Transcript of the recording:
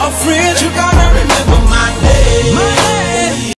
a friend you gotta remember.